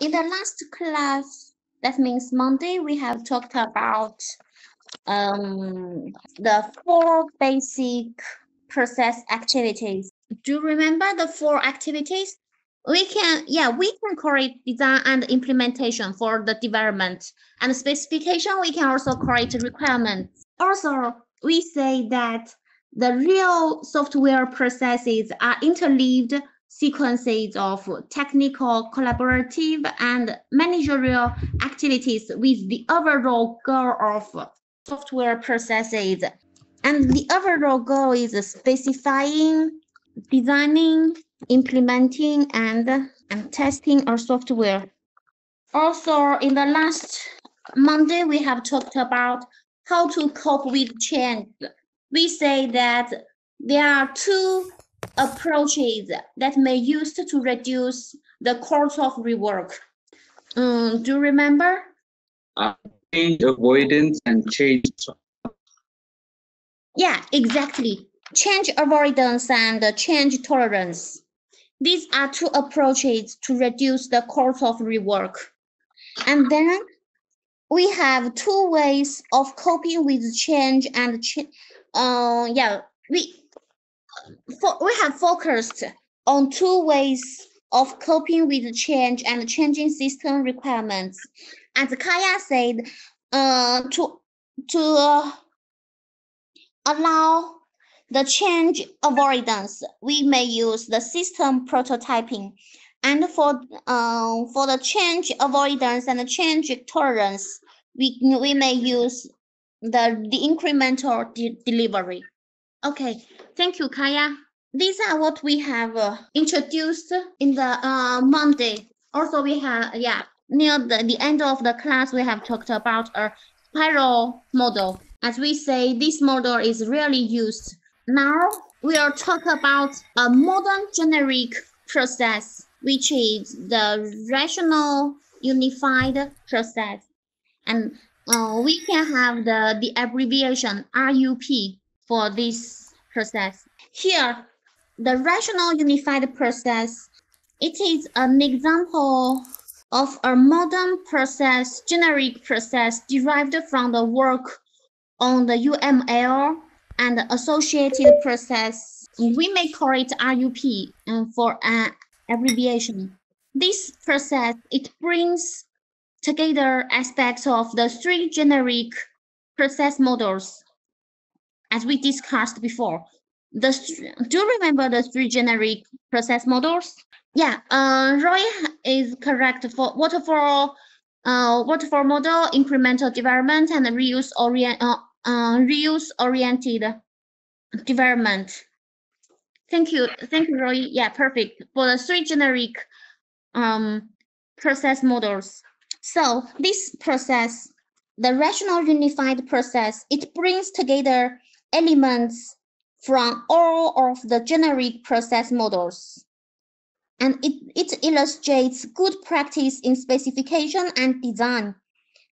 in the last class, that means Monday, we have talked about um, the four basic process activities. Do you remember the four activities? We can, yeah, we can create design and implementation for the development and specification. We can also create requirements. Also, we say that the real software processes are interleaved sequences of technical, collaborative, and managerial activities with the overall goal of software processes. And the overall goal is specifying, designing, implementing, and, and testing our software. Also, in the last Monday, we have talked about how to cope with change. We say that there are two approaches that may used to reduce the cost of rework. Um, do you remember? Uh, change avoidance and change. Yeah, exactly. Change avoidance and change tolerance. These are two approaches to reduce the cost of rework. And then we have two ways of coping with change and ch uh, yeah, we for, we have focused on two ways of coping with the change and changing system requirements. As Kaya said, uh, to to uh, allow the change avoidance, we may use the system prototyping. And for uh, for the change avoidance and change tolerance, we, we may use the, the incremental de delivery. Okay, thank you, Kaya. These are what we have uh, introduced in the uh, Monday. Also, we have, yeah, near the, the end of the class, we have talked about a spiral model. As we say, this model is rarely used. Now, we'll talk about a modern generic process, which is the rational unified process. And uh, we can have the, the abbreviation RUP for this process. Here, the rational unified process, it is an example of a modern process, generic process derived from the work on the UML and associated process. We may call it RUP um, for an abbreviation. This process, it brings together aspects of the three generic process models as we discussed before. The do you remember the three generic process models? Yeah, uh, Roy is correct for waterfall, uh, waterfall model, incremental development, and reuse orient, uh, uh, reuse oriented development. Thank you, thank you, Roy. Yeah, perfect for the three generic um, process models. So this process, the rational unified process, it brings together elements from all of the generic process models. And it, it illustrates good practice in specification and design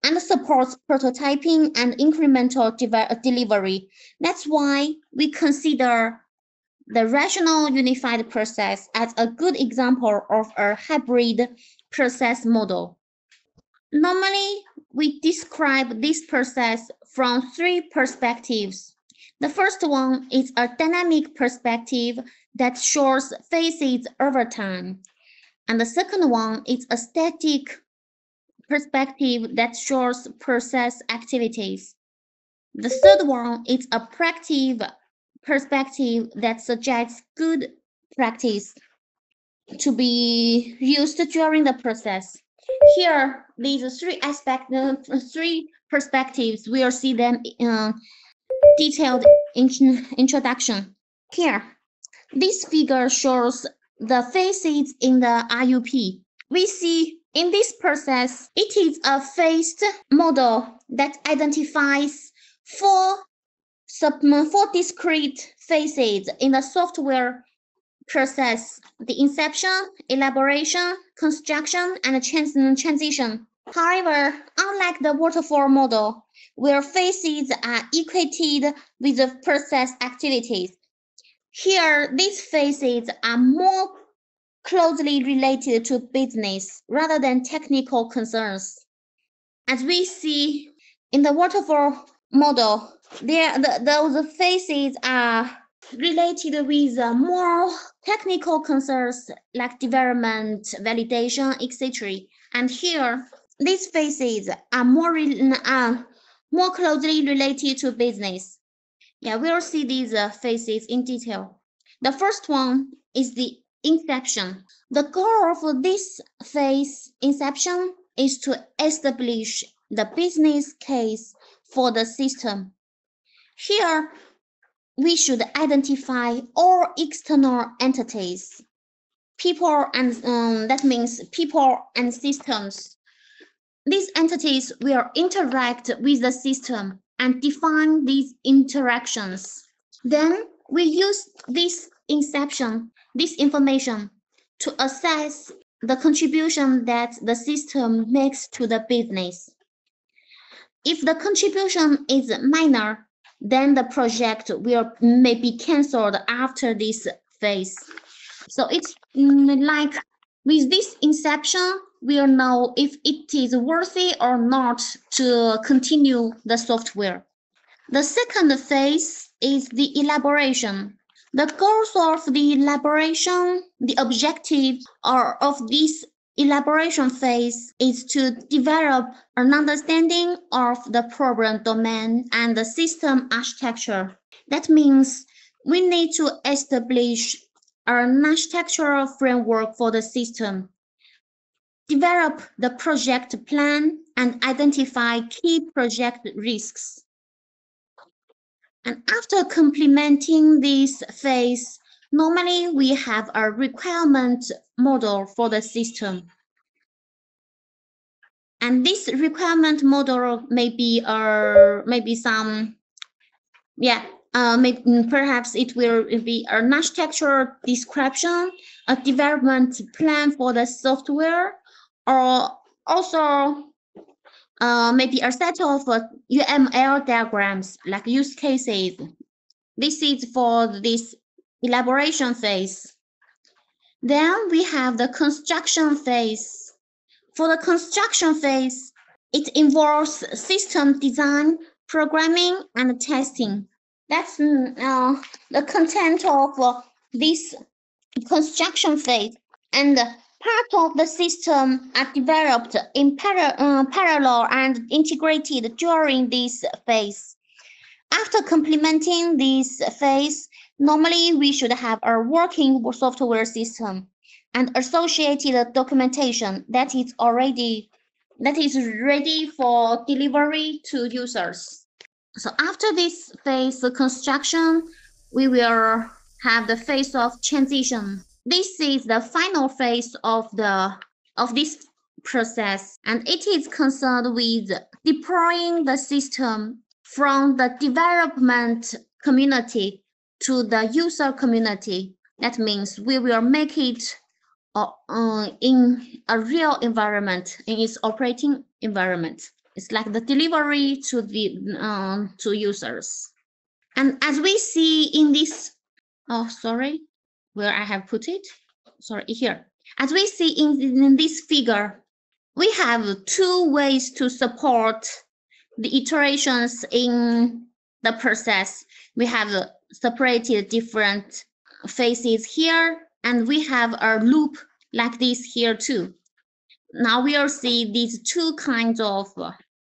and supports prototyping and incremental de delivery. That's why we consider the rational unified process as a good example of a hybrid process model. Normally, we describe this process from three perspectives. The first one is a dynamic perspective that shows phases over time. And the second one is a static perspective that shows process activities. The third one is a proactive perspective that suggests good practice to be used during the process. Here, these three aspects, uh, three perspectives, we'll see them uh, detailed in introduction. Here, this figure shows the phases in the RUP. We see in this process, it is a phased model that identifies four, sub, four discrete phases in the software process, the inception, elaboration, construction, and trans transition. However, unlike the waterfall model, where phases are equated with the process activities. Here, these phases are more closely related to business rather than technical concerns. As we see in the waterfall model, there the, those phases are related with uh, more technical concerns like development, validation, etc. And here, these phases are more uh, more closely related to business. Yeah, we'll see these uh, phases in detail. The first one is the inception. The goal of this phase inception is to establish the business case for the system. Here, we should identify all external entities, people and um, that means people and systems. These entities will interact with the system and define these interactions. Then we use this inception, this information to assess the contribution that the system makes to the business. If the contribution is minor, then the project will may be cancelled after this phase. So it's like with this inception, we'll know if it is worthy or not to continue the software. The second phase is the elaboration. The goals of the elaboration, the objective of this elaboration phase is to develop an understanding of the problem domain and the system architecture. That means we need to establish an architectural framework for the system, develop the project plan, and identify key project risks. And after complementing this phase, normally we have a requirement model for the system. And this requirement model may be uh, maybe some, yeah, uh, perhaps it will be an architecture description, a development plan for the software, or also uh, maybe a set of uh, UML diagrams like use cases. This is for this elaboration phase. Then we have the construction phase. For the construction phase, it involves system design, programming, and testing. That's uh, the content of this construction phase. And part of the system are developed in para uh, parallel and integrated during this phase. After complementing this phase, Normally, we should have a working software system and associated documentation that is already that is ready for delivery to users. So after this phase of construction, we will have the phase of transition. This is the final phase of the of this process, and it is concerned with deploying the system from the development community to the user community. That means we will make it uh, uh, in a real environment, in its operating environment. It's like the delivery to the uh, to users. And as we see in this, oh, sorry, where I have put it, sorry, here. As we see in, in this figure, we have two ways to support the iterations in the process. We have separated different phases here, and we have a loop like this here too. Now we'll see these two kinds of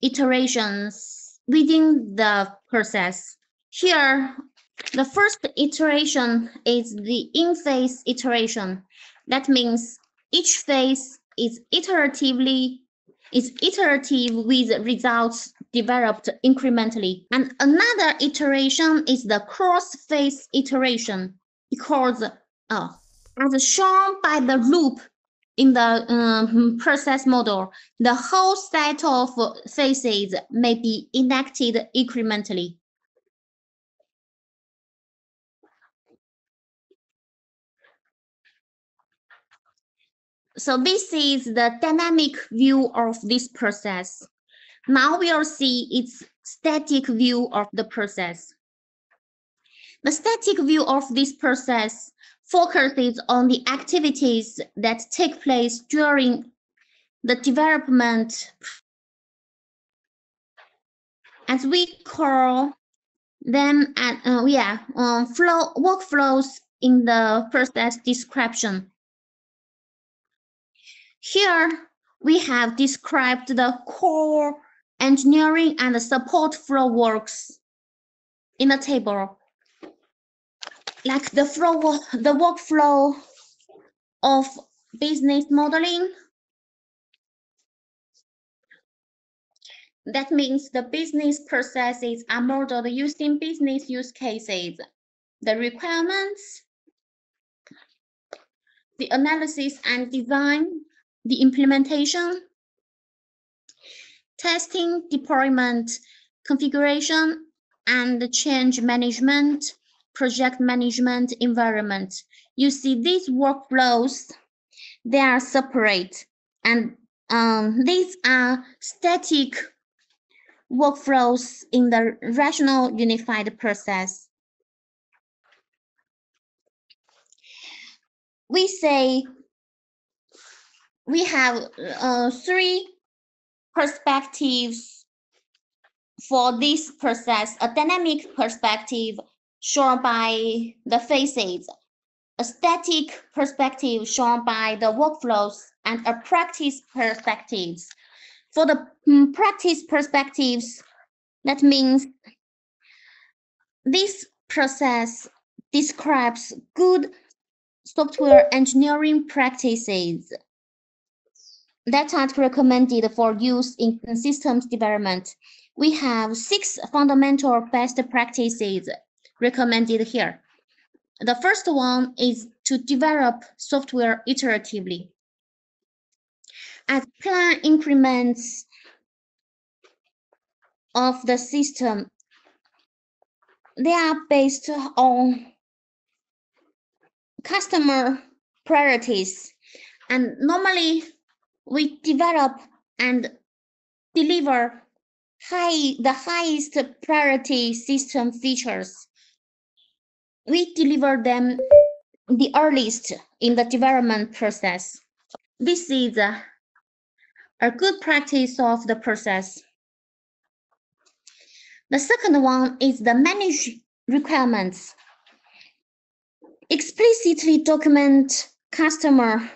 iterations within the process. Here, the first iteration is the in-phase iteration. That means each phase is iteratively is iterative with results developed incrementally. And another iteration is the cross-phase iteration because uh, as shown by the loop in the um, process model, the whole set of phases may be enacted incrementally. So this is the dynamic view of this process. Now we'll see its static view of the process. The static view of this process focuses on the activities that take place during the development as we call them at uh, yeah um, flow workflows in the process description. Here we have described the core engineering and the support flow works in the table. Like the flow, the workflow of business modeling. That means the business processes are modeled using business use cases, the requirements, the analysis and design, the implementation, testing, deployment, configuration, and the change management, project management environment. You see these workflows, they are separate and um, these are static workflows in the rational unified process. We say we have uh, three perspectives for this process, a dynamic perspective shown by the phases, a static perspective shown by the workflows, and a practice perspectives. For the um, practice perspectives, that means this process describes good software engineering practices that are recommended for use in systems development. We have six fundamental best practices recommended here. The first one is to develop software iteratively. As plan increments of the system, they are based on customer priorities and normally we develop and deliver high the highest priority system features. We deliver them the earliest in the development process. This is a, a good practice of the process. The second one is the manage requirements. Explicitly document customer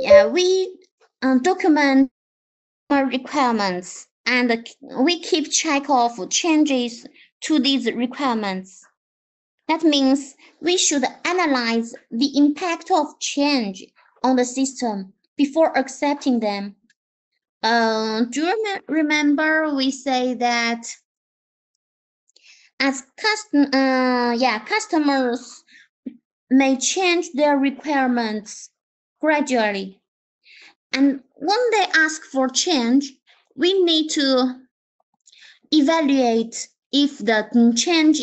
yeah, we um, document our requirements and we keep track of changes to these requirements. That means we should analyze the impact of change on the system before accepting them. Uh, do you rem remember we say that as custom, uh, yeah, customers may change their requirements gradually. And when they ask for change, we need to evaluate if the change,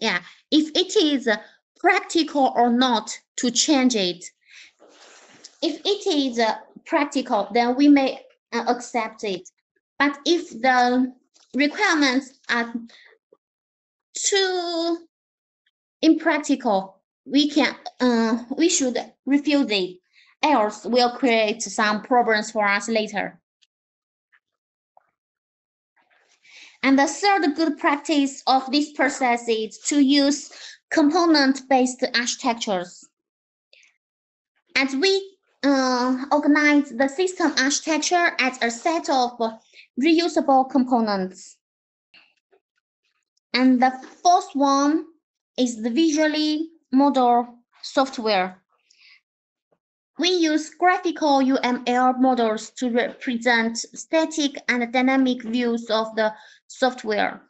yeah, if it is practical or not to change it. If it is practical, then we may uh, accept it. But if the requirements are too impractical, we can uh, we should refuse it else will create some problems for us later. And the third good practice of this process is to use component-based architectures. As we uh, organize the system architecture as a set of reusable components. And the fourth one is the visually model software. We use graphical UML models to represent static and dynamic views of the software.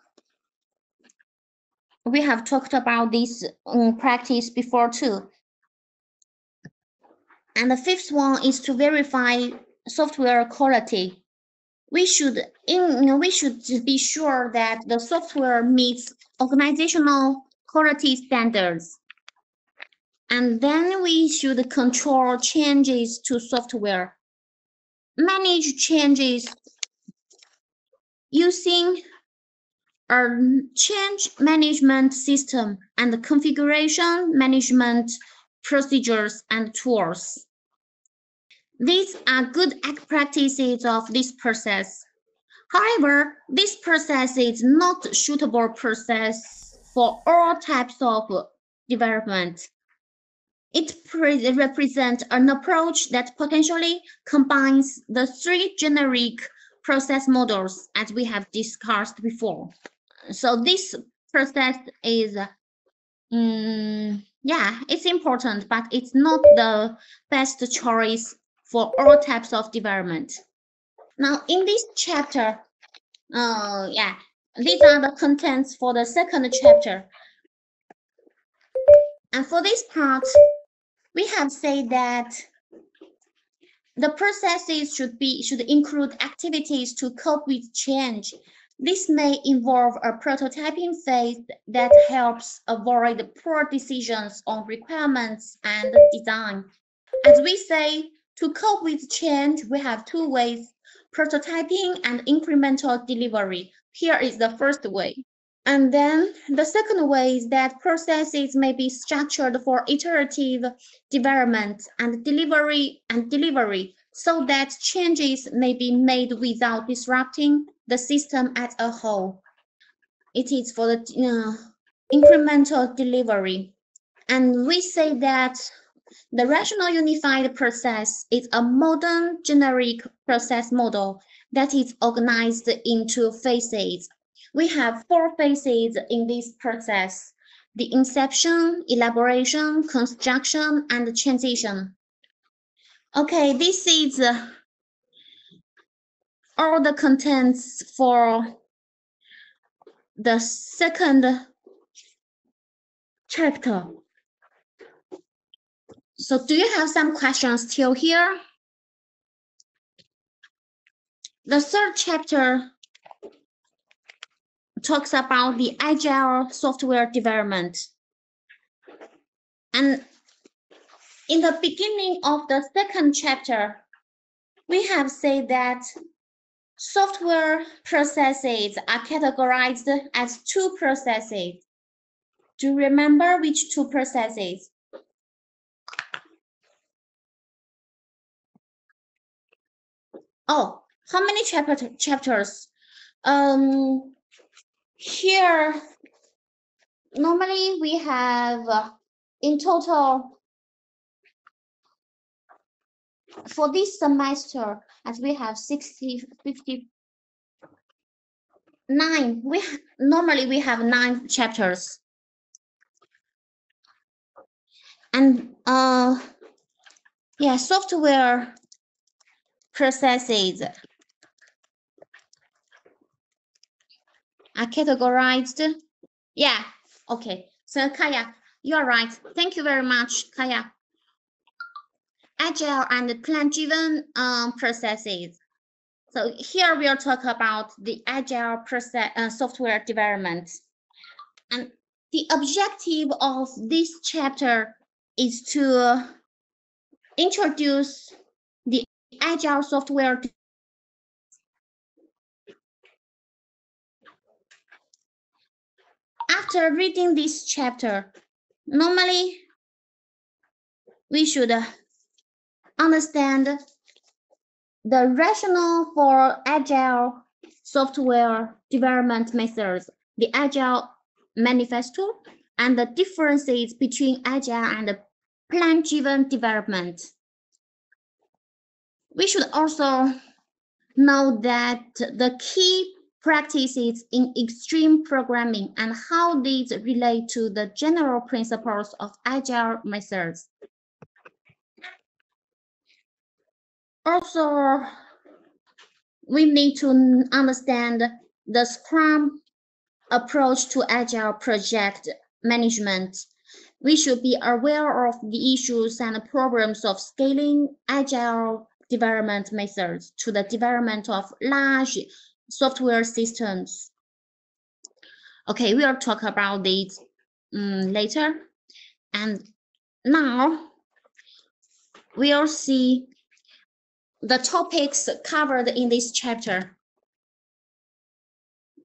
We have talked about this practice before too. And the fifth one is to verify software quality. We should, in, we should be sure that the software meets organizational quality standards. And then we should control changes to software. Manage changes using a change management system and configuration management procedures and tools. These are good practices of this process. However, this process is not suitable process for all types of development. It represents an approach that potentially combines the three generic process models as we have discussed before. So this process is, um, yeah, it's important, but it's not the best choice for all types of development. Now, in this chapter, uh, yeah, these are the contents for the second chapter. And for this part, we have said that the processes should be should include activities to cope with change. This may involve a prototyping phase that helps avoid poor decisions on requirements and design. As we say, to cope with change, we have two ways, prototyping and incremental delivery. Here is the first way. And then the second way is that processes may be structured for iterative development and delivery and delivery so that changes may be made without disrupting the system as a whole. It is for the uh, incremental delivery. And we say that the rational unified process is a modern generic process model that is organized into phases. We have four phases in this process, the inception, elaboration, construction, and transition. Okay, this is uh, all the contents for the second chapter. So do you have some questions still here? The third chapter talks about the agile software development. And in the beginning of the second chapter, we have said that software processes are categorized as two processes. Do you remember which two processes? Oh, how many chapter chapters? Um, here, normally we have uh, in total for this semester, as we have 60, 50, nine, we normally we have nine chapters. And uh, yeah, software processes are categorized. Yeah, okay. So Kaya, you're right. Thank you very much, Kaya. Agile and plan-driven um, processes. So here we'll talk about the agile process uh, software development. And the objective of this chapter is to introduce the agile software after reading this chapter normally we should understand the rationale for agile software development methods the agile manifesto and the differences between agile and plan-driven development. We should also know that the key practices in extreme programming and how these relate to the general principles of agile methods. Also, we need to understand the Scrum approach to agile project management. We should be aware of the issues and problems of scaling agile development methods to the development of large software systems. Okay, we'll talk about this um, later. And now we'll see the topics covered in this chapter.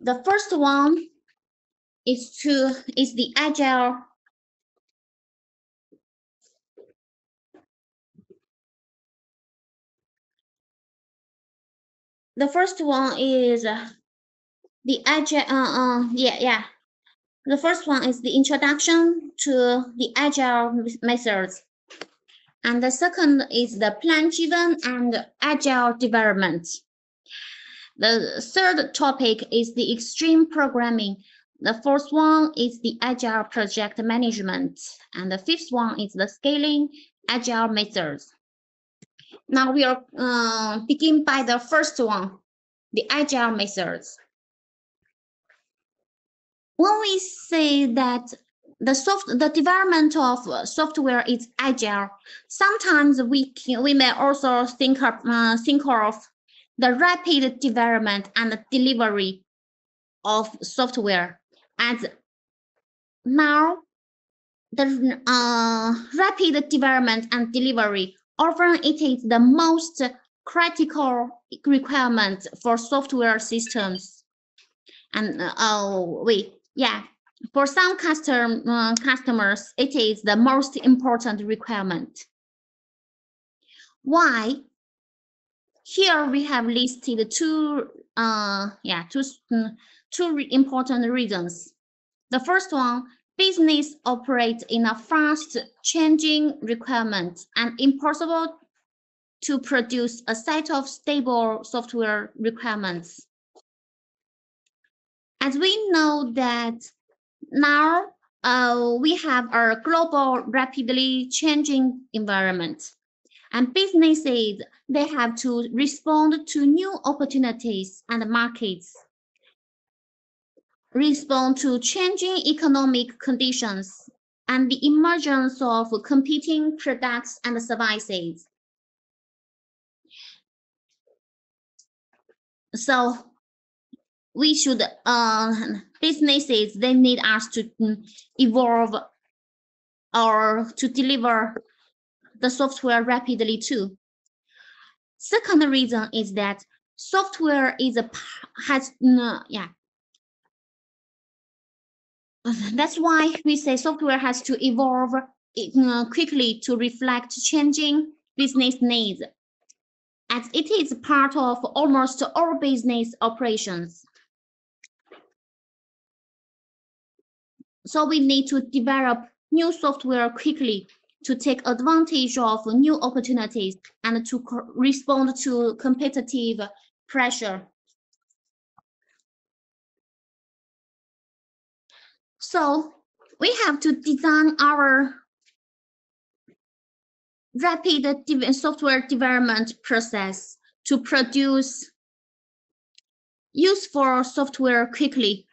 The first one is to is the agile the first one is uh, the agile uh, uh yeah yeah. The first one is the introduction to the agile methods. And the second is the plan driven and agile development. The third topic is the extreme programming. The fourth one is the agile project management. And the fifth one is the scaling agile methods now we are uh, begin by the first one, the agile methods. When we say that the soft the development of software is agile, sometimes we can, we may also think of uh, think of the rapid development and delivery of software as now the uh, rapid development and delivery Often it is the most critical requirement for software systems. And uh, oh, wait, yeah, for some custom, uh, customers, it is the most important requirement. Why? Here we have listed two, uh, yeah, two, mm, two important reasons. The first one Business operates in a fast changing requirement and impossible to produce a set of stable software requirements. As we know that now uh, we have a global rapidly changing environment and businesses, they have to respond to new opportunities and markets respond to changing economic conditions and the emergence of competing products and services. So we should, uh, businesses, they need us to evolve or to deliver the software rapidly too. Second reason is that software is a has yeah that's why we say software has to evolve uh, quickly to reflect changing business needs, as it is part of almost all business operations. So we need to develop new software quickly to take advantage of new opportunities and to respond to competitive pressure. So we have to design our rapid software development process to produce useful software quickly.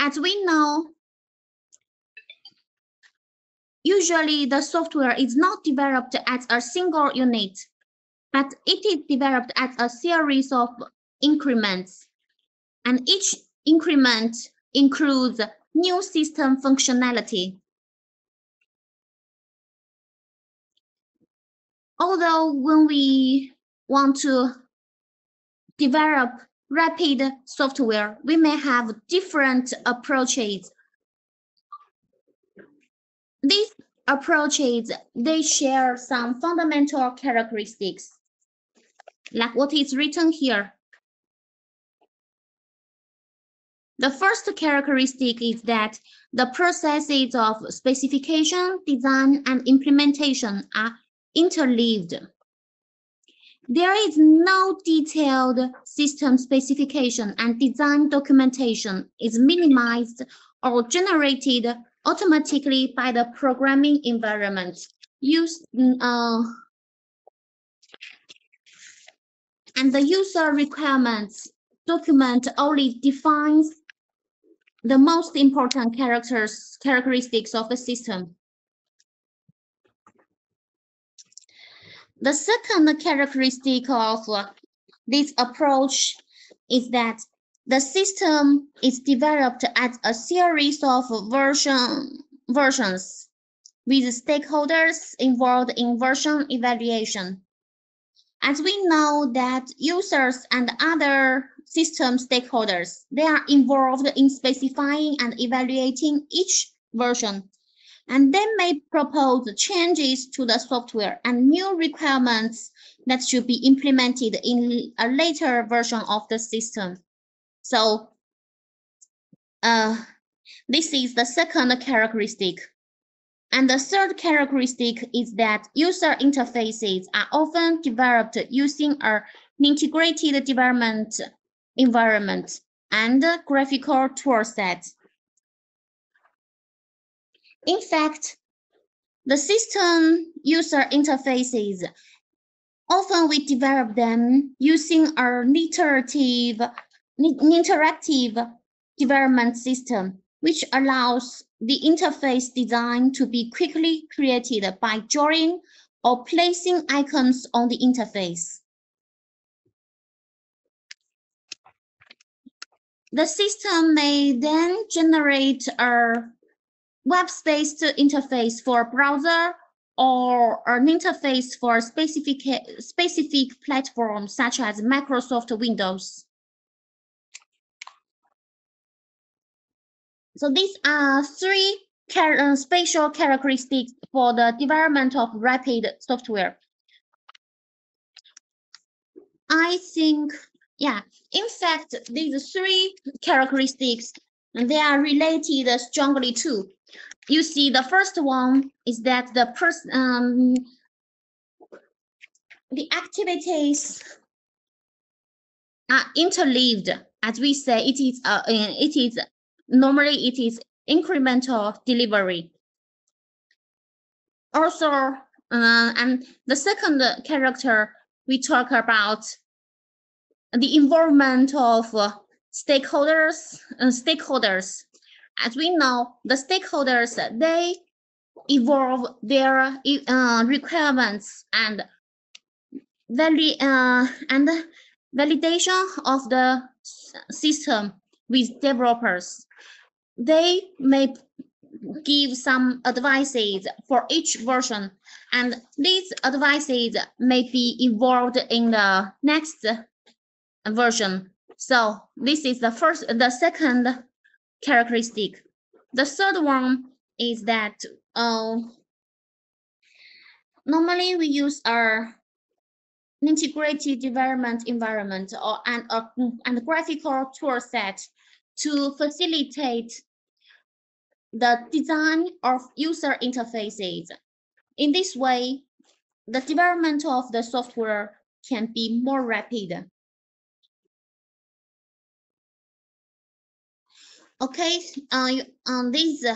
As we know, usually the software is not developed as a single unit, but it is developed as a series of increments and each increment includes new system functionality. Although when we want to develop rapid software, we may have different approaches. These approaches, they share some fundamental characteristics, like what is written here. The first characteristic is that the processes of specification, design, and implementation are interleaved. There is no detailed system specification and design documentation is minimized or generated automatically by the programming environment used uh, and the user requirements document only defines the most important characters characteristics of the system. The second characteristic of this approach is that the system is developed as a series of version, versions with stakeholders involved in version evaluation. As we know that users and other system stakeholders. They are involved in specifying and evaluating each version, and they may propose changes to the software and new requirements that should be implemented in a later version of the system. So uh, this is the second characteristic. And the third characteristic is that user interfaces are often developed using an integrated development environment and graphical toolset. In fact, the system user interfaces often we develop them using an iterative, interactive development system, which allows the interface design to be quickly created by drawing or placing icons on the interface. The system may then generate a web-based interface for a browser or an interface for specific, specific platform such as Microsoft Windows. So these are three char uh, spatial characteristics for the development of rapid software. I think, yeah, in fact, these three characteristics, they are related strongly too. You see, the first one is that the person, um, the activities are interleaved. As we say, it is, uh, it is Normally, it is incremental delivery. Also, uh, and the second character, we talk about the involvement of uh, stakeholders. Uh, stakeholders, as we know, the stakeholders they evolve their uh, requirements and vali uh, and validation of the system with developers they may give some advices for each version and these advices may be involved in the next version so this is the first the second characteristic the third one is that uh, normally we use our integrated development environment or and, uh, and graphical tool set to facilitate the design of user interfaces. In this way, the development of the software can be more rapid. Okay, uh, on these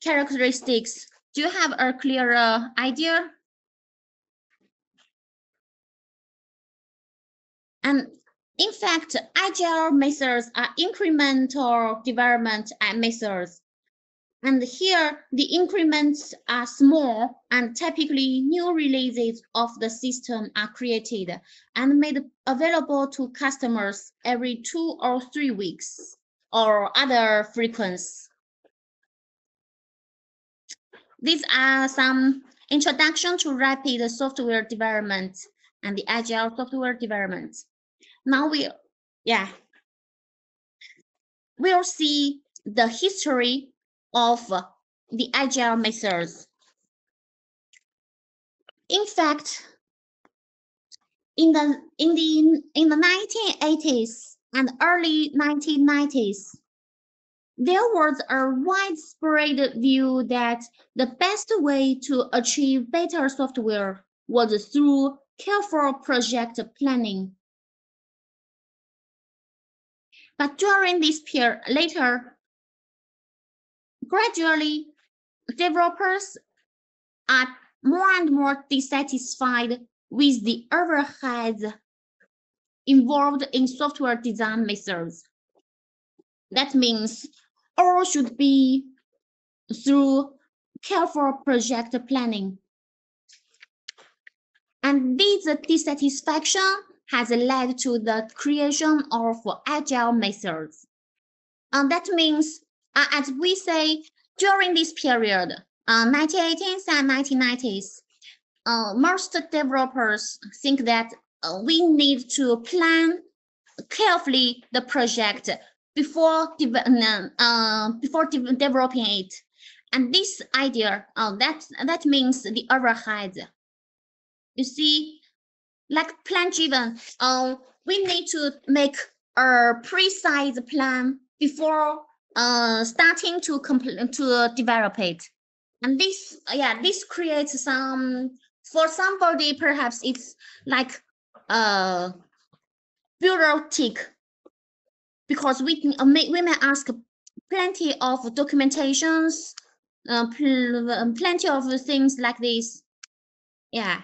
characteristics, do you have a clear uh, idea? And in fact, agile methods are incremental development methods. And here, the increments are small and typically new releases of the system are created and made available to customers every two or three weeks or other frequency. These are some introduction to rapid software development and the agile software development. Now we, yeah, we'll see the history of the agile methods. In fact, in the in the in the 1980s and early 1990s, there was a widespread view that the best way to achieve better software was through careful project planning. But during this period, later, gradually, developers are more and more dissatisfied with the overheads involved in software design methods. That means all should be through careful project planning. And this dissatisfaction has led to the creation of agile methods. And that means, uh, as we say, during this period, uh, 1980s and 1990s, uh, most developers think that uh, we need to plan carefully the project before de- uh, before de developing it. And this idea, uh, that that means the overhead. You see, like plan driven, uh, we need to make a precise plan before uh, starting to to develop it. And this, yeah, this creates some for somebody perhaps it's like uh bureaucratic because we can, uh, may, we may ask plenty of documentations uh, pl um, plenty of things like this. Yeah.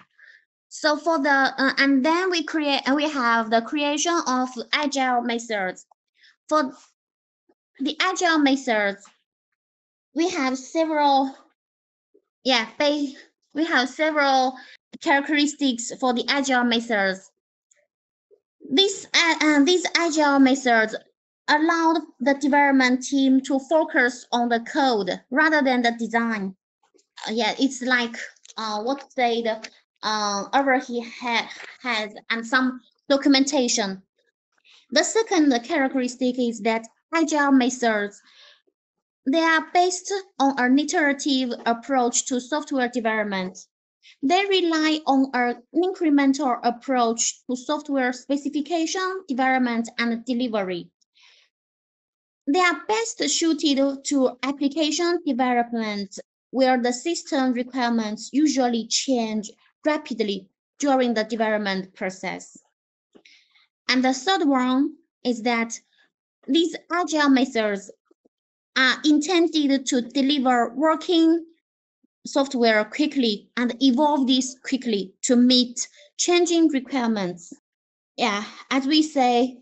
So for the uh, and then we create we have the creation of agile methods. For the agile methods we have several yeah we have several characteristics for the agile methods this uh, uh, these agile methods allowed the development team to focus on the code rather than the design uh, yeah it's like uh, what the uh, over he ha has and some documentation. The second characteristic is that agile methods they are based on an iterative approach to software development. They rely on an incremental approach to software specification, development, and delivery. They are best suited to application development where the system requirements usually change rapidly during the development process. And the third one is that these agile methods are intended to deliver working software quickly and evolve this quickly to meet changing requirements. Yeah, as we say,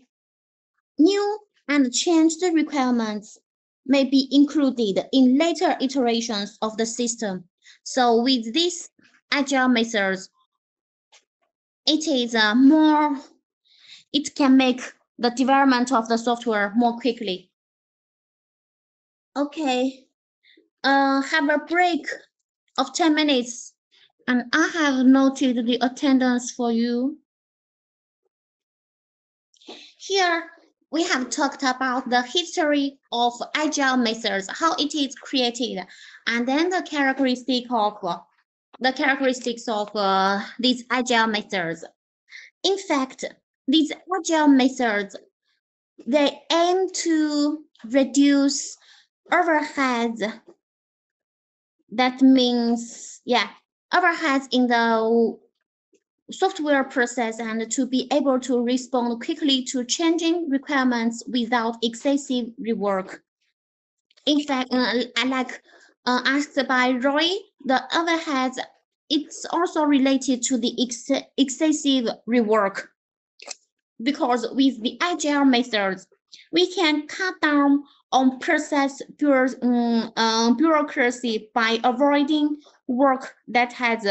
new and changed requirements may be included in later iterations of the system. So with these agile methods, it is uh, more, it can make the development of the software more quickly. Okay, uh, have a break of 10 minutes and I have noted the attendance for you. Here, we have talked about the history of agile methods, how it is created, and then the characteristic of the characteristics of uh, these agile methods. In fact, these agile methods, they aim to reduce overheads. That means, yeah, overheads in the software process and to be able to respond quickly to changing requirements without excessive rework. In fact, uh, like uh, asked by Roy, the hand, it's also related to the ex excessive rework because with the agile methods, we can cut down on process um, bureaucracy by avoiding work that has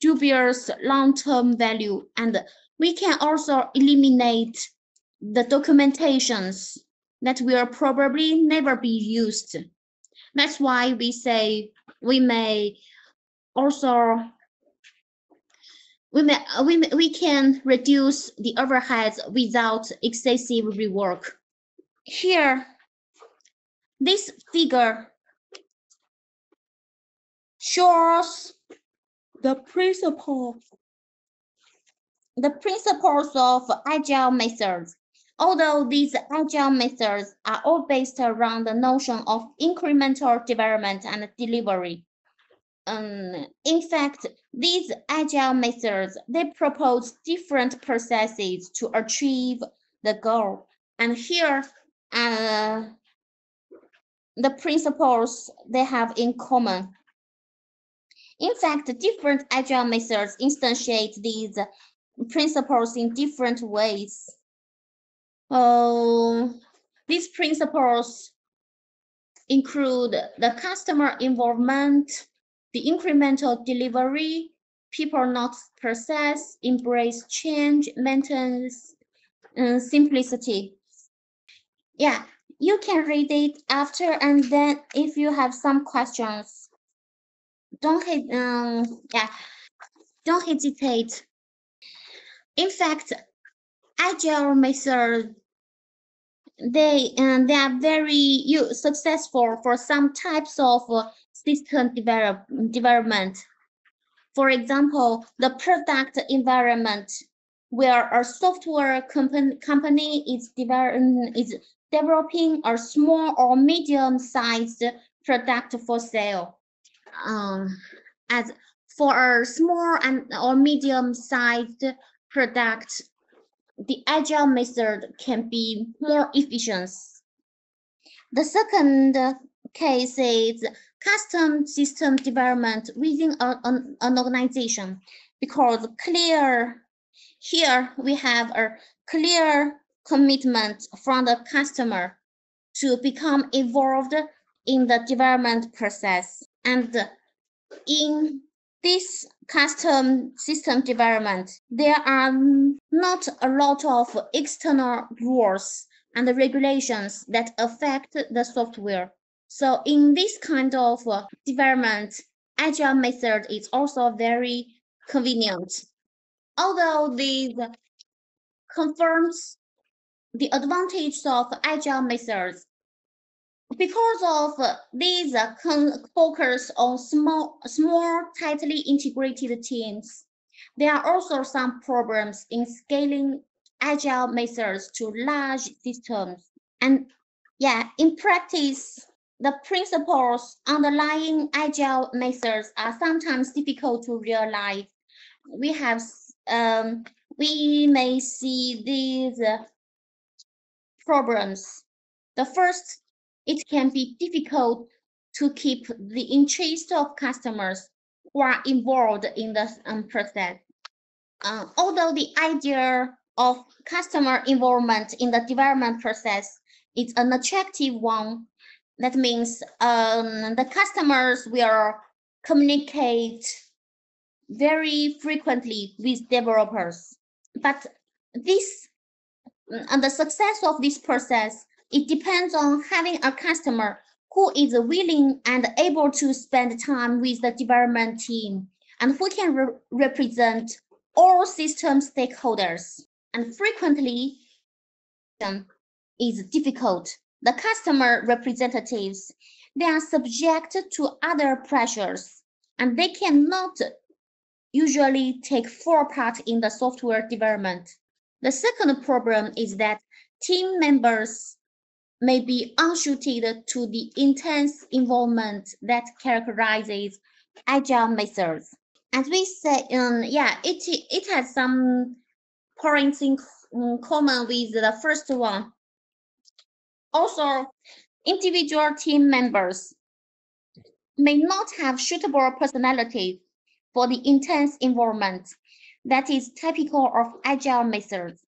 dubious long-term value. And we can also eliminate the documentations that will probably never be used. That's why we say we may also we may, we may, we can reduce the overheads without excessive rework. Here, this figure shows the principle the principles of agile methods Although these agile methods are all based around the notion of incremental development and delivery. Um, in fact, these agile methods, they propose different processes to achieve the goal. And here, uh, the principles they have in common. In fact, different agile methods instantiate these principles in different ways. Uh, these principles include the customer involvement, the incremental delivery, people not process, embrace change, maintenance, uh, simplicity. Yeah, you can read it after and then if you have some questions, don't um, yeah, don't hesitate. In fact, agile method they uh, they are very u- successful for some types of uh, system develop, development. For example, the product environment where a software company, company is, develop, is developing a small or medium-sized product for sale. Um, as for a small and or medium-sized product, the agile method can be more efficient. The second case is custom system development within a, an, an organization because clear here we have a clear commitment from the customer to become involved in the development process and in this custom system development, there are not a lot of external rules and regulations that affect the software. So in this kind of development, agile method is also very convenient. Although this confirms the advantage of agile methods, because of these focus on small, small, tightly integrated teams, there are also some problems in scaling agile methods to large systems. And yeah, in practice, the principles underlying agile methods are sometimes difficult to realize. We have, um, we may see these problems. The first it can be difficult to keep the interest of customers who are involved in the um, process. Uh, although the idea of customer involvement in the development process is an attractive one, that means um, the customers will communicate very frequently with developers. But this Mm, and the success of this process it depends on having a customer who is willing and able to spend time with the development team and who can re represent all system stakeholders. And frequently, um, is difficult. The customer representatives, they are subject to other pressures and they cannot usually take full part in the software development. The second problem is that team members may be unsuited to the intense involvement that characterizes agile methods. As we say, um, yeah, it it has some points in common with the first one. Also, individual team members may not have suitable personalities for the intense involvement that is typical of agile methods,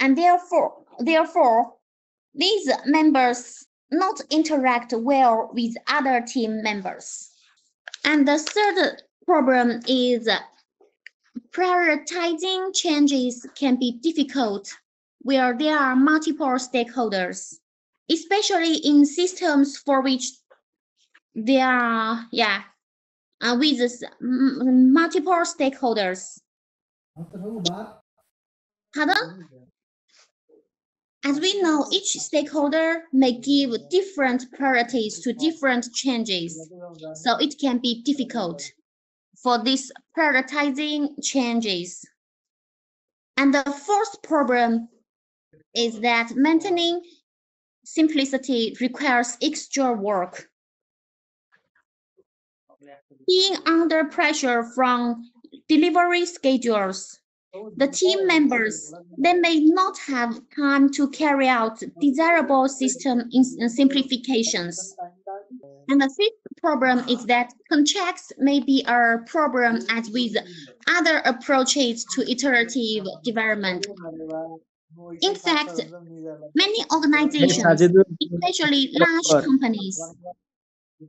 and therefore, therefore, these members not interact well with other team members. And the third problem is prioritizing changes can be difficult where there are multiple stakeholders, especially in systems for which there are, yeah, uh, with multiple stakeholders. Pardon? As we know, each stakeholder may give different priorities to different changes, so it can be difficult for this prioritizing changes. And the fourth problem is that maintaining simplicity requires extra work. Being under pressure from delivery schedules the team members, they may not have time to carry out desirable system uh, simplifications. And the fifth problem is that contracts may be a problem as with other approaches to iterative development. In fact, many organizations, especially large companies,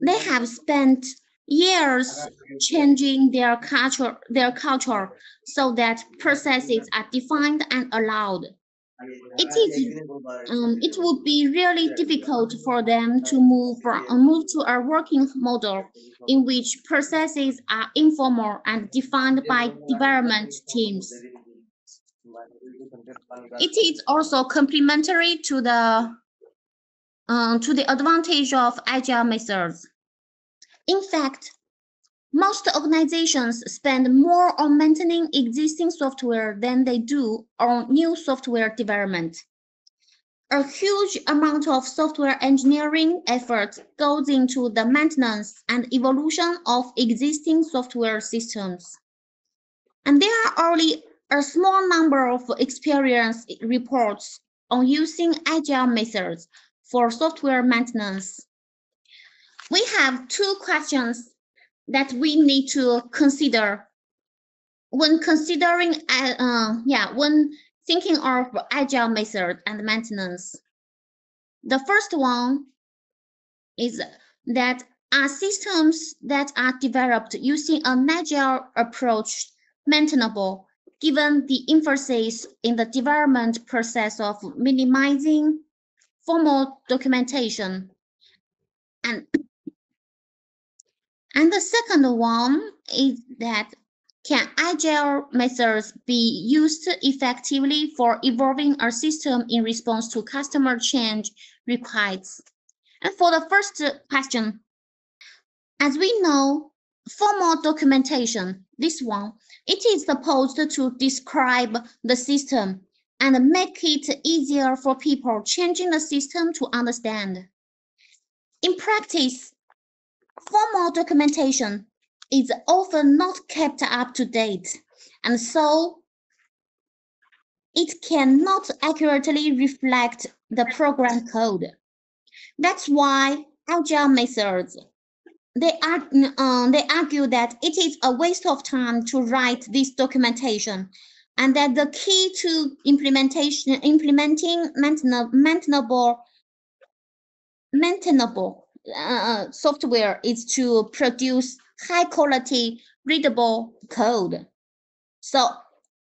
they have spent years changing their culture their culture so that processes are defined and allowed it is um, it would be really difficult for them to move from uh, move to a working model in which processes are informal and defined by development teams It is also complementary to the uh, to the advantage of agile methods. In fact, most organizations spend more on maintaining existing software than they do on new software development. A huge amount of software engineering effort goes into the maintenance and evolution of existing software systems. And there are only a small number of experience reports on using agile methods for software maintenance. We have two questions that we need to consider when considering, uh, uh, yeah, when thinking of agile method and maintenance. The first one is that are systems that are developed using an agile approach maintainable given the emphasis in the development process of minimizing formal documentation. And, and the second one is that can agile methods be used effectively for evolving a system in response to customer change requests? And for the first question, as we know, formal documentation, this one, it is supposed to describe the system and make it easier for people changing the system to understand. In practice, formal documentation is often not kept up to date, and so it cannot accurately reflect the program code. That's why agile methods they, uh, they argue that it is a waste of time to write this documentation and that the key to implementation implementing maintainable, maintainable uh, software is to produce high quality readable code. So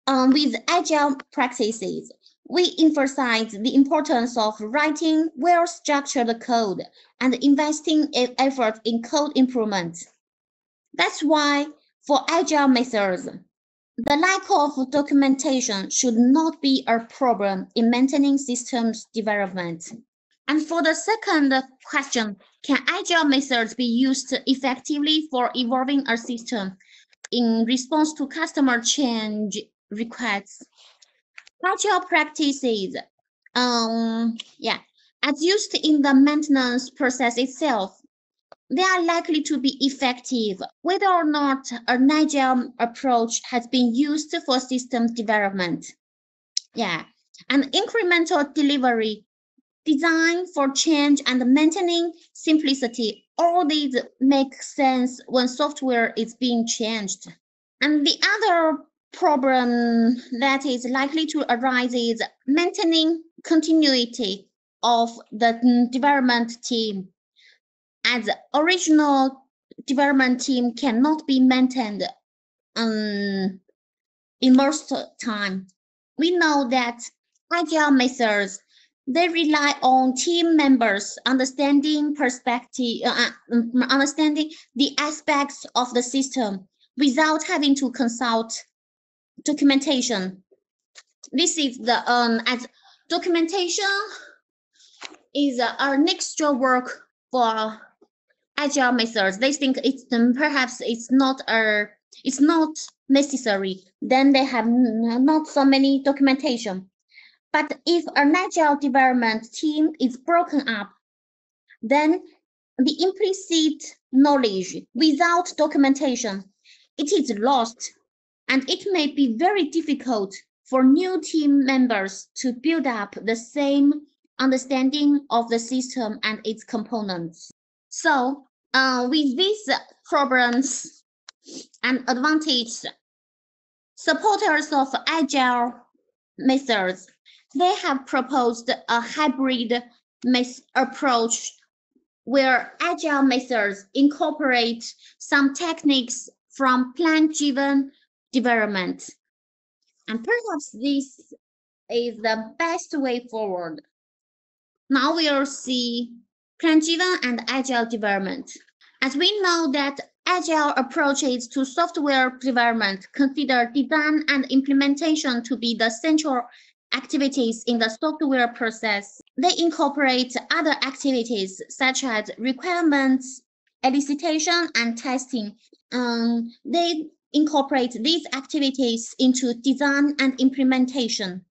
um, with agile practices, we emphasize the importance of writing well-structured code and investing effort in code improvement. That's why for agile methods, the lack of documentation should not be a problem in maintaining systems development. And for the second question, can agile methods be used effectively for evolving a system in response to customer change requests? Agile practices, um, yeah, as used in the maintenance process itself, they are likely to be effective whether or not an agile approach has been used for system development. Yeah, and incremental delivery design for change and maintaining simplicity. All these make sense when software is being changed. And the other problem that is likely to arise is maintaining continuity of the development team. As original development team cannot be maintained um, in most time. We know that agile methods they rely on team members understanding perspective, uh, uh, understanding the aspects of the system without having to consult documentation. This is the um as documentation is uh, our next work for agile methods. They think it's um, perhaps it's not a it's not necessary. Then they have not so many documentation. But if an agile development team is broken up, then the implicit knowledge without documentation, it is lost and it may be very difficult for new team members to build up the same understanding of the system and its components. So uh, with these problems and advantages, supporters of agile methods they have proposed a hybrid approach where agile methods incorporate some techniques from plan-driven development. And perhaps this is the best way forward. Now we'll see plan-driven and agile development. As we know that agile approaches to software development consider design and implementation to be the central activities in the software process. They incorporate other activities such as requirements, elicitation, and testing. Um, they incorporate these activities into design and implementation.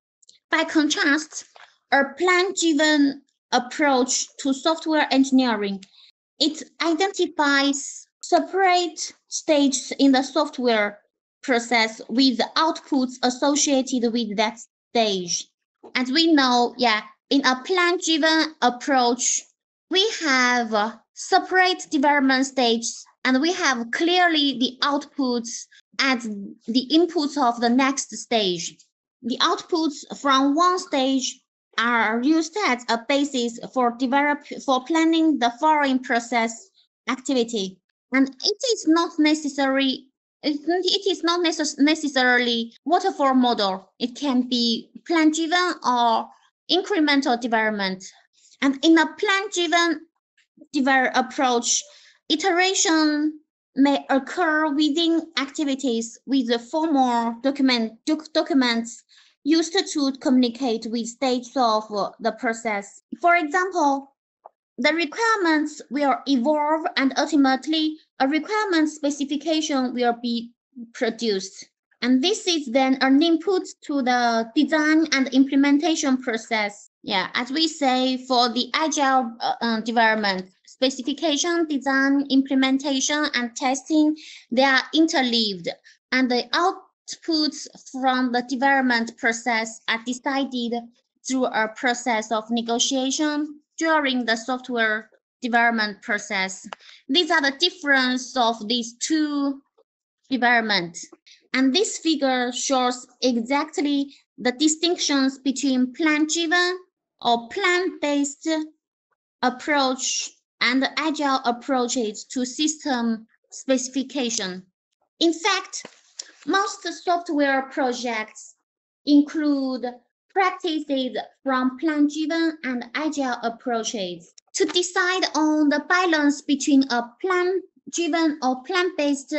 By contrast, a plan-driven approach to software engineering, it identifies separate stages in the software process with outputs associated with that stage. As we know, yeah, in a plan-driven approach, we have a separate development stages and we have clearly the outputs at the inputs of the next stage. The outputs from one stage are used as a basis for develop for planning the following process activity. And it is not necessary it, is not necess necessarily waterfall model. It can be plan driven or incremental development. And in a plan driven develop approach, iteration may occur within activities with the formal document doc, documents used to communicate with stages of the process. For example, the requirements will evolve and ultimately a requirement specification will be produced. And this is then an input to the design and implementation process. Yeah, as we say for the agile uh, uh, development, specification, design, implementation, and testing, they are interleaved. And the outputs from the development process are decided through a process of negotiation during the software development process. These are the difference of these two developments. And this figure shows exactly the distinctions between plan-driven or plan-based approach and agile approaches to system specification. In fact, most software projects include practices from plan-driven and agile approaches. To decide on the balance between a plan-driven or plan-based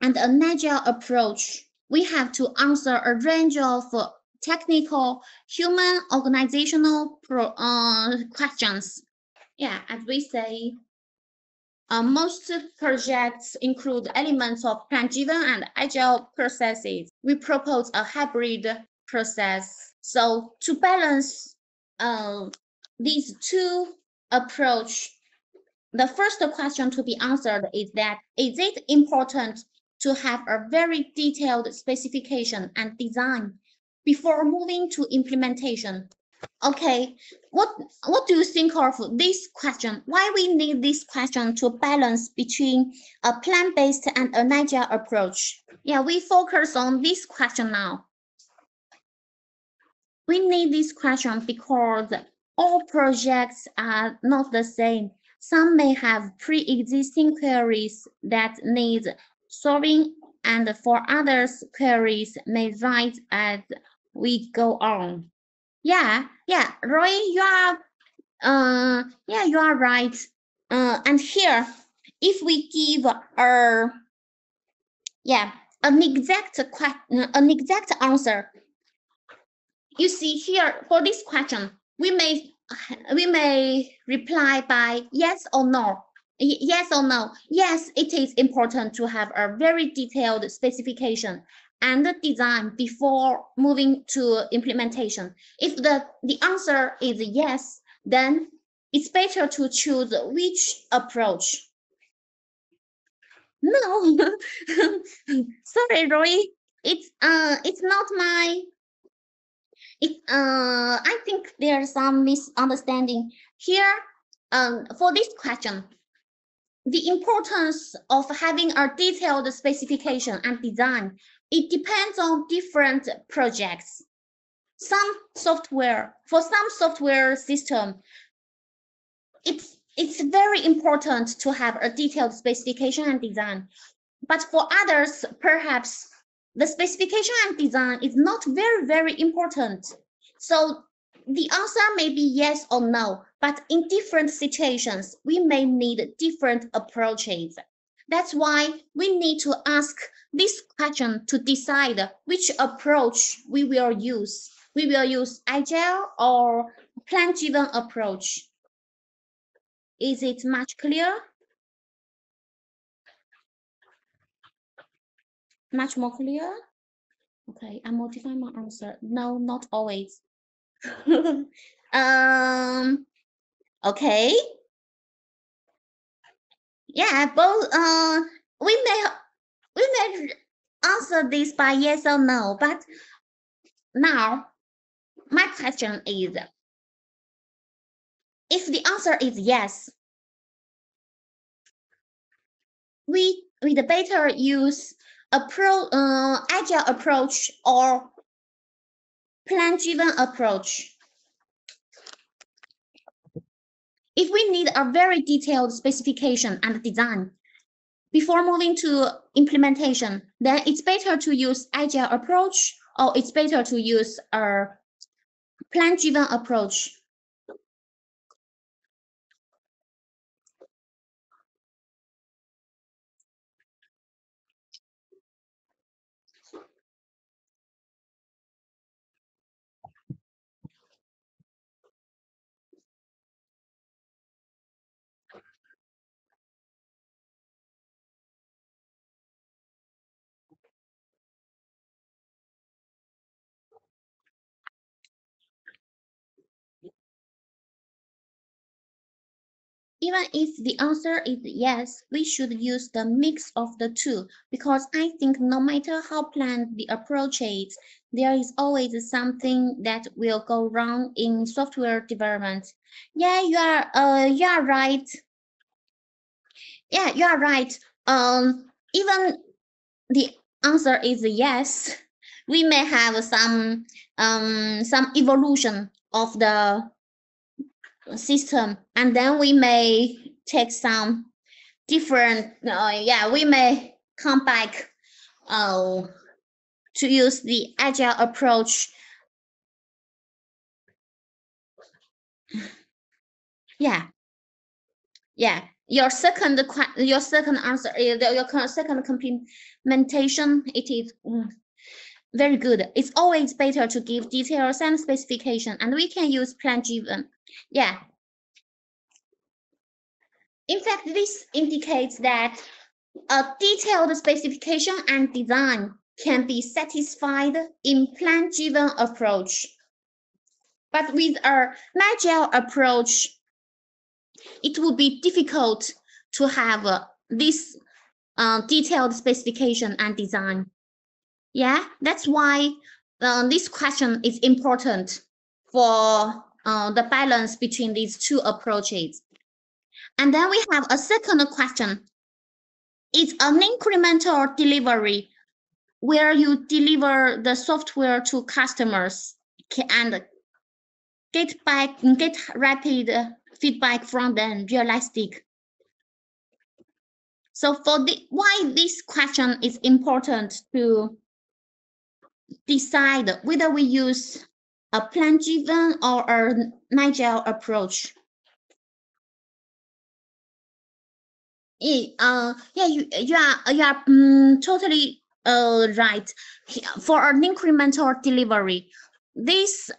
and an agile approach, we have to answer a range of technical, human, organizational pro, uh, questions. Yeah, as we say, uh, most projects include elements of plan-driven and agile processes. We propose a hybrid process. So to balance uh, these two approach, the first question to be answered is that, is it important to have a very detailed specification and design before moving to implementation. Okay, what what do you think of this question? Why we need this question to balance between a plan-based and an agile approach? Yeah, we focus on this question now. We need this question because all projects are not the same. Some may have pre-existing queries that need solving and for others queries may rise as we go on. Yeah, yeah, Roy, you are, uh, yeah, you are right. Uh, and here, if we give a, yeah, an exact question, an exact answer, you see here for this question, we may we may reply by yes or no yes or no? Yes, it is important to have a very detailed specification and the design before moving to implementation. If the, the answer is yes, then it's better to choose which approach. No, sorry, Roy. It's uh, it's not my. It uh, I think there's some misunderstanding here. Um, for this question, the importance of having a detailed specification and design, it depends on different projects. Some software, for some software system, it's, it's very important to have a detailed specification and design. But for others, perhaps the specification and design is not very, very important. So the answer may be yes or no, but in different situations, we may need different approaches. That's why we need to ask this question to decide which approach we will use. We will use agile or plan-driven approach. Is it much clear? Much more clear? Okay, I modify my answer. No, not always. um, okay. Yeah, both. Uh, we may we may answer this by yes or no, but now my question is, if the answer is yes, we we'd better use a pro uh, agile approach or plan-driven approach. If we need a very detailed specification and design before moving to implementation, then it's better to use agile approach or it's better to use a plan-driven approach. Even if the answer is yes, we should use the mix of the two because I think no matter how planned the approach is, there is always something that will go wrong in software development. Yeah, you are uh you are right. Yeah, you are right. Um even the answer is yes, we may have some um some evolution of the system and then we may take some different uh, yeah we may come back uh, to use the agile approach yeah yeah your second your second answer uh, your second complementation it is mm, very good. It's always better to give details and specification, and we can use plan driven. Yeah. In fact, this indicates that a detailed specification and design can be satisfied in plan-driven approach. But with a agile approach, it would be difficult to have uh, this uh, detailed specification and design. Yeah, that's why uh, this question is important for uh, the balance between these two approaches. And then we have a second question. It's an incremental delivery where you deliver the software to customers and get back get rapid feedback from them realistic. So for the why this question is important to decide whether we use a plan-driven or a agile approach. Uh, yeah, you, you are, you are um, totally uh, right. For an incremental delivery, this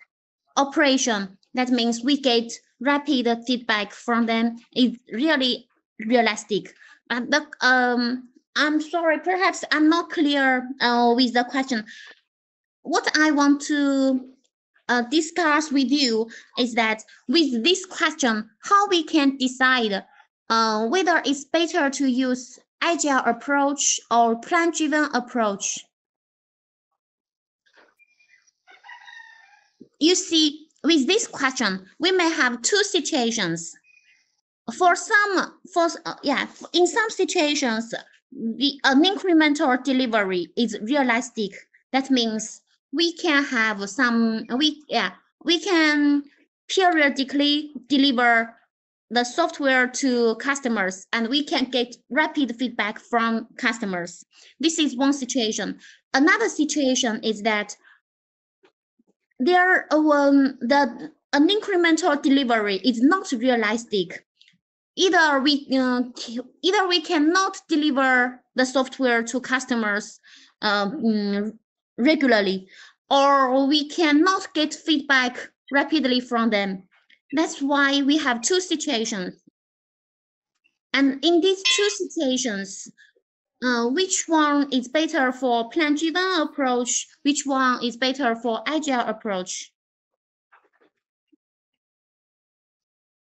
operation, that means we get rapid feedback from them, is really realistic. But the, um, I'm sorry, perhaps I'm not clear uh, with the question what I want to uh, discuss with you is that with this question, how we can decide uh, whether it's better to use agile approach or plan-driven approach. You see, with this question, we may have two situations. For some, for uh, yeah, in some situations, the an incremental delivery is realistic. That means we can have some we yeah we can periodically deliver the software to customers and we can get rapid feedback from customers. This is one situation. Another situation is that there um, the an incremental delivery is not realistic. Either we uh, either we cannot deliver the software to customers um, regularly, or we cannot get feedback rapidly from them. That's why we have two situations. And in these two situations, uh, which one is better for plan-driven approach? Which one is better for agile approach?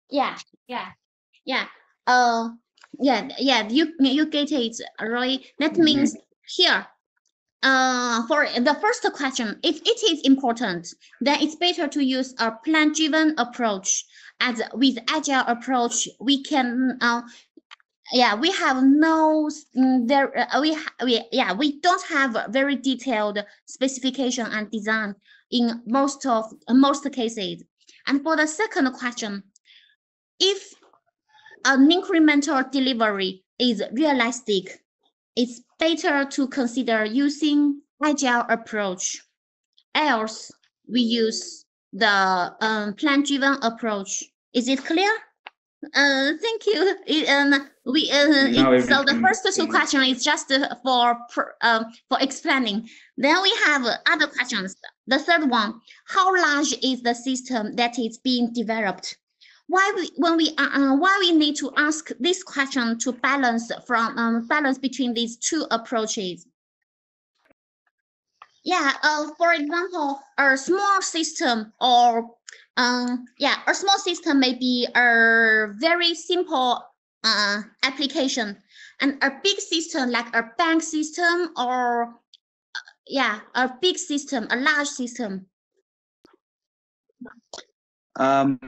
Yeah, yeah, yeah. Uh, yeah, yeah. You you get it right. That Mhm. means here. Uh, for the first question, if it is important, then it's better to use a plan-driven approach. As with agile approach, we can uh, yeah we have no mm, there uh, we, we yeah we don't have very detailed specification and design in most of most cases and for the second question if an incremental delivery is realistic it's better to consider using agile approach else we use the um, plan driven approach is it clear uh, thank you. It, um, we uh, Now it- so the first two is- question is just uh, for um for explaining. Then we have other questions. The third one: How large is the system that is being developed? Why we when we uh, uh, why we need to ask this question to balance from um, balance between these two approaches? Yeah. Uh, for example, a small system or um, yeah, a small system may be a very simple uh, application, and a big system like a bank system or uh, yeah, a big system, a large system. Um,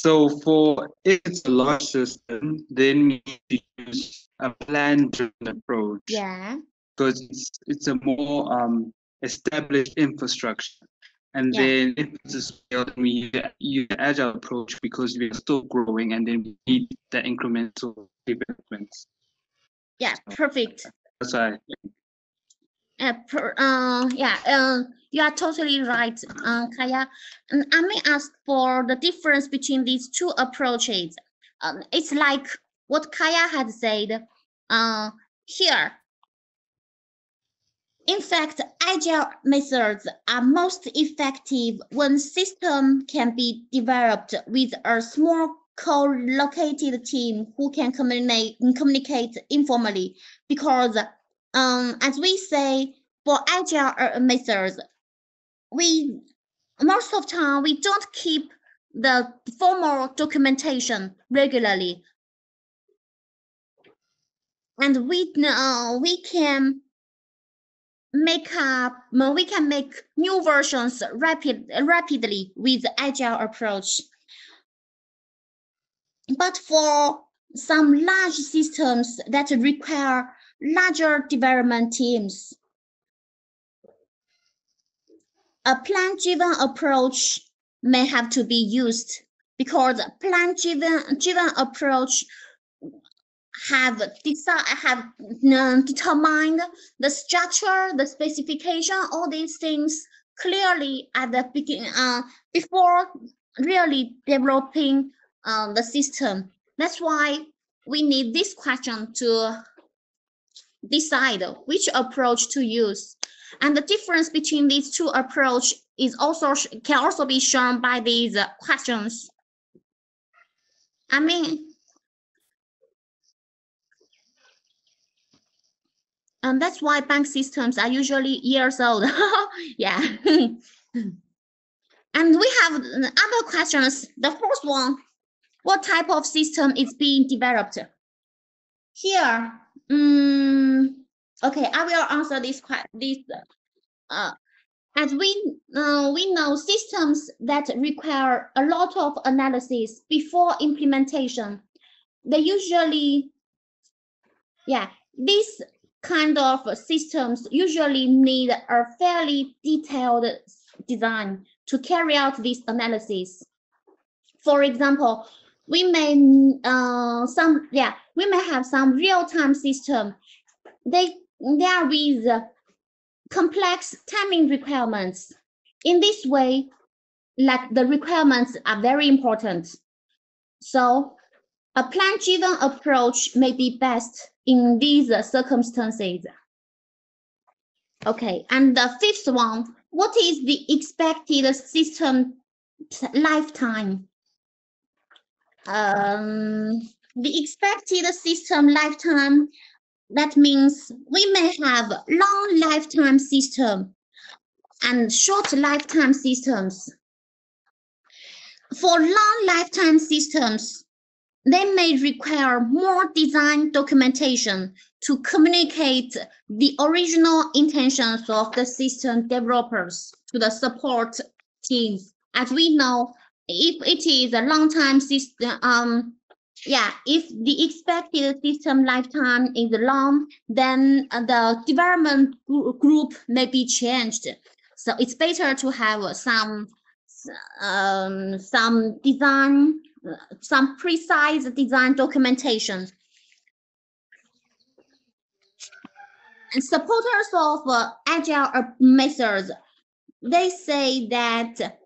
so for if it's a large system, then we need to use a plan-driven approach Yeah, because it's it's a more um established infrastructure. And Yeah. then if it's a scale, then we use- the agile approach because we're still growing and then we need the incremental developments. yeah, perfect. That's why Uh, per, uh, yeah, uh, you are totally right, uh, Kaya. And I may ask for the difference between these two approaches. Um, it's like what Kaya had said uh, here. In fact, agile methods are most effective when system can be developed with a small co-located team who can communicate communicate informally because um, as we say, for agile methods, we most of time we don't keep the formal documentation regularly, and we uh, we can make up we can make new versions rapid rapidly with agile approach. But for some large systems that require larger development teams. A plan-driven approach may have to be used because plan-driven driven approach have decide have uh, determined the structure, the specification, all these things clearly at the beginning uh, before really developing uh, the system. That's why we need this question to decide which approach to use. And the difference between these two approach is also can also be shown by these uh, questions. I mean, and that's why bank systems are usually years old. yeah. and we have other questions. The first one, what type of system is being developed? Here, mm, okay, I will answer this que- this. Uh, as we uh, we know, systems that require a lot of analysis before implementation, they usually, yeah, these kind of systems usually need a fairly detailed design to carry out this analysis. For example, we may uh, some yeah we may have some real-time system. They they are uh, complex timing requirements. In this way, like the requirements are very important. So A plan-driven approach may be best in these circumstances. Okay, and the fifth one, what is the expected system lifetime? Um, the expected system lifetime, that means we may have long lifetime system and short lifetime systems. For long lifetime systems, they may require more design documentation to communicate the original intentions of the system developers to the support teams. As we know, if it is a long time system, um, yeah, if the expected system lifetime is long, then uh, the development group may be changed. So it's better to have some um, some design, some precise design documentation. And supporters of uh, agile methods, they say that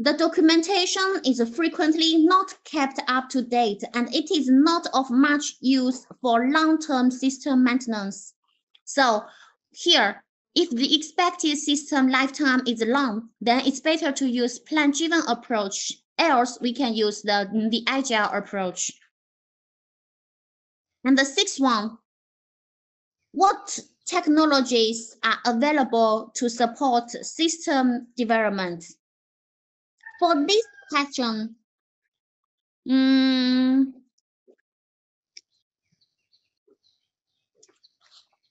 the documentation is frequently not kept up to date and it is not of much use for long-term system maintenance. So here, if the expected system lifetime is long, then it's better to use plan-driven approach. Else, we can use the, the agile approach. And the sixth one, what technologies are available to support system development? For this question, um,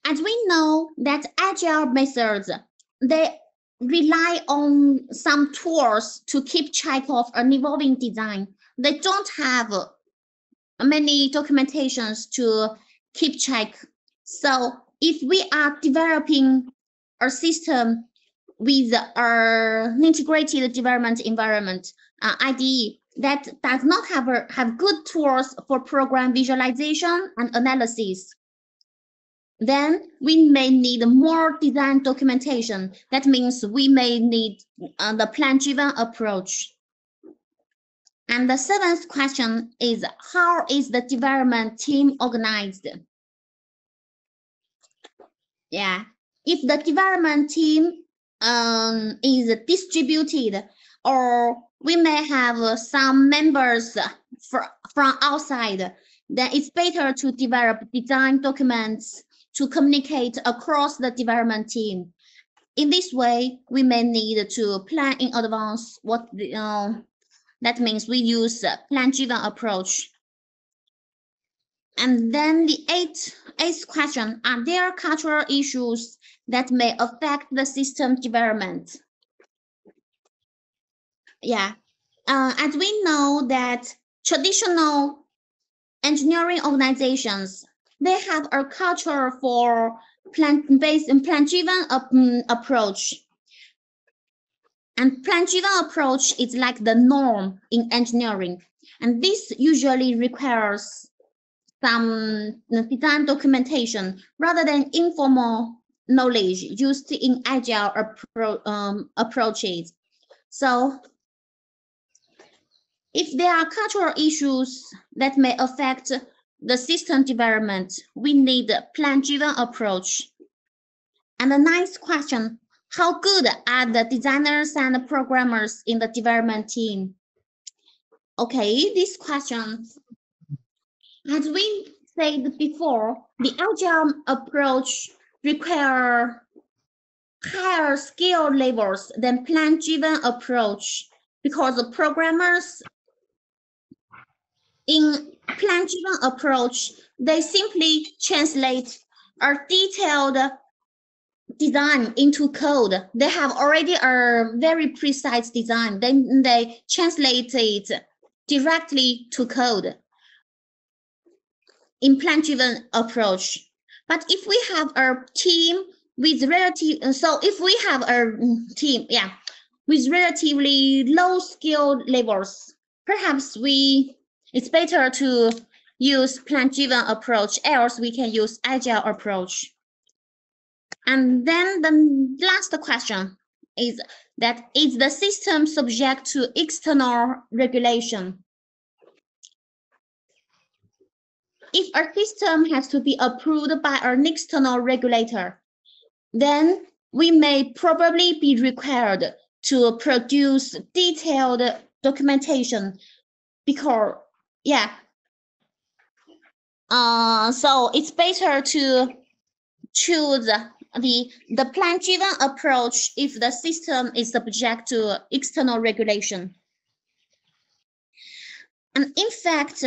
as we know that agile methods, they rely on some tools to keep track of an evolving design. They don't have many documentations to keep track. So if we are developing a system with our integrated development environment, uh, IDE, that does not have, have good tools for program visualization and analysis. Then we may need more design documentation. That means we may need uh, the plan-driven approach. And the seventh question is, how is the development team organized? Yeah, if the development team um, is distributed or we may have some members fr from outside, then it's better to develop design documents to communicate across the development team. In this way, we may need to plan in advance what the, uh, that means we use plan-driven approach. And then the eighth, eighth question, are there cultural issues that may affect the system development. Yeah, uh, as we know that traditional engineering organizations, they have a culture for plan-based and plan-driven um, approach. And plan-driven approach is like the norm in engineering. And this usually requires some design documentation rather than informal knowledge used in agile appro um, approaches. So if there are cultural issues that may affect the system development, we need a plan-driven approach. And the ninth question, how good are the designers and programmers in the development team? Okay, this question, as we said before, the agile approach require higher skill levels than plan-driven approach because the programmers in plan-driven approach, they simply translate a detailed design into code. They have already a very precise design. Then they translate it directly to code in plan-driven approach. But if we have a team with relative, uh, so if we have a mm, team, yeah, with relatively low skill levels, perhaps we, it's better to use plan-driven approach, else we can use agile approach. And then the last question is that is the system subject to external regulation? If a system has to be approved by an external regulator, then we may probably be required to produce detailed documentation because, yeah. Uh, so it's better to choose the, the plan-driven approach if the system is subject to external regulation. And in fact,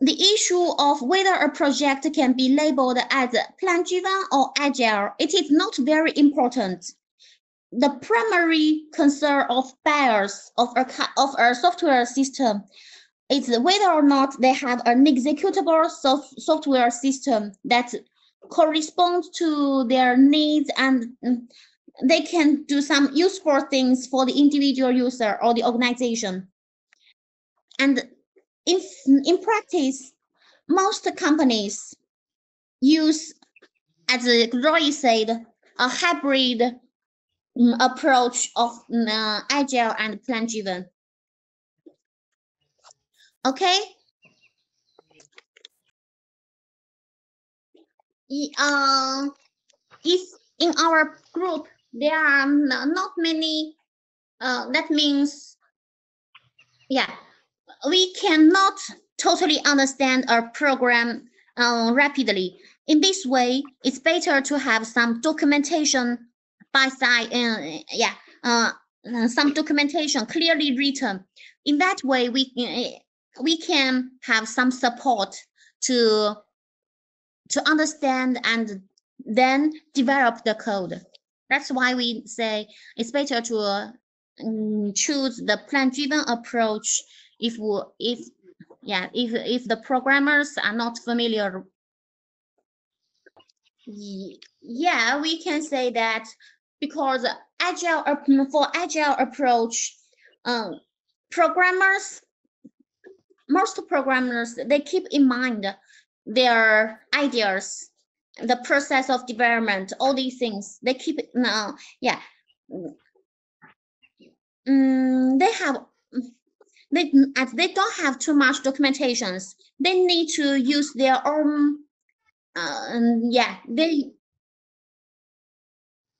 the issue of whether a project can be labeled as plan-driven or agile, it is not very important. The primary concern of buyers of a, of a software system is whether or not they have an executable soft, software system that corresponds to their needs and mm, they can do some useful things for the individual user or the organization. And in, in practice, most companies use, as Roy said, a hybrid um, approach of uh, agile and plan driven. Okay. Uh, if in our group there are not many, uh, that means, yeah, we cannot totally understand a program uh, rapidly. In this way, it's better to have some documentation by side, uh, yeah, uh, some documentation clearly written. In that way, we uh, we can have some support to to understand and then develop the code. That's why we say it's better to uh, choose the plan-driven approach if we, if yeah if if the programmers are not familiar yeah we can say that because agile for agile approach um, programmers most programmers they keep in mind their ideas the process of development all these things. They keep now yeah. Mm, they have they as they don't have too much documentations they need to use their own uh, yeah they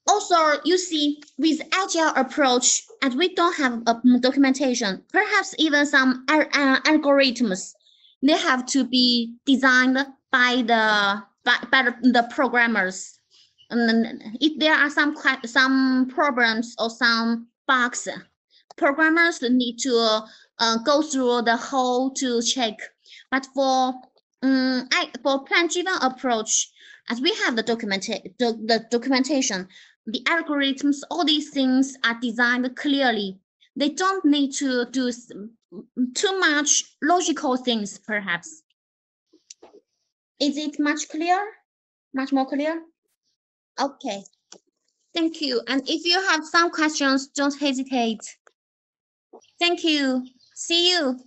also you see with agile approach and we don't have a documentation perhaps even some uh, algorithms they have to be designed by the by, by the programmers. And if there are some some problems or some bugs programmers need to uh, go through the whole to check. But for um, I, for plan-driven approach, as we have the, documenta the, the documentation, the algorithms, all these things are designed clearly. They don't need to do too much logical things, perhaps. Is it much clear? Much more clear? Okay. Thank you. And if you have some questions, don't hesitate. Thank you. See you.